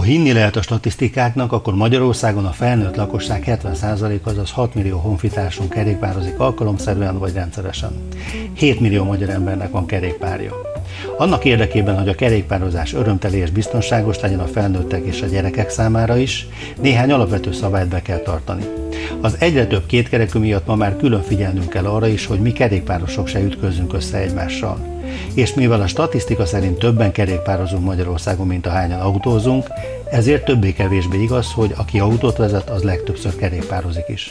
hinni lehet a statisztikáknak, akkor Magyarországon a felnőtt lakosság 70% azaz 6 millió honfitársunk kerékpározik alkalomszerűen vagy rendszeresen. 7 millió magyar embernek van kerékpárja. Annak érdekében, hogy a kerékpározás örömteli és biztonságos legyen a felnőttek és a gyerekek számára is, néhány alapvető szabályt be kell tartani. Az egyre több kétkerekű miatt ma már külön figyelnünk kell arra is, hogy mi kerékpárosok se ütközzünk össze egymással. És mivel a statisztika szerint többen kerékpározunk Magyarországon, mint ahányan autózunk, ezért többé-kevésbé igaz, hogy aki autót vezet, az legtöbbször kerékpározik is.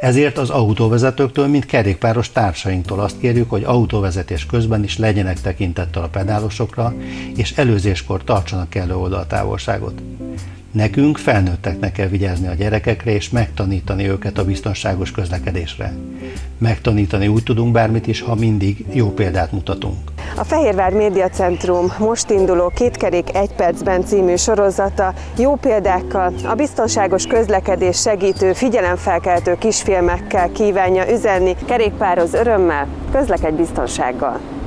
Ezért az autóvezetőktől, mint kerékpáros társainktól azt kérjük, hogy autóvezetés közben is legyenek tekintettel a pedálosokra, és előzéskor tartsanak kellő oldaltávolságot. Nekünk felnőtteknek kell vigyázni a gyerekekre, és megtanítani őket a biztonságos közlekedésre. Megtanítani úgy tudunk bármit is, ha mindig jó példát mutatunk. A Fehérvár Média Centrum most induló Kétkerék egy percben című sorozata jó példákkal, a biztonságos közlekedés segítő, figyelemfelkeltő kisfilmekkel kívánja üzenni kerékpároz örömmel, közlekedj biztonsággal.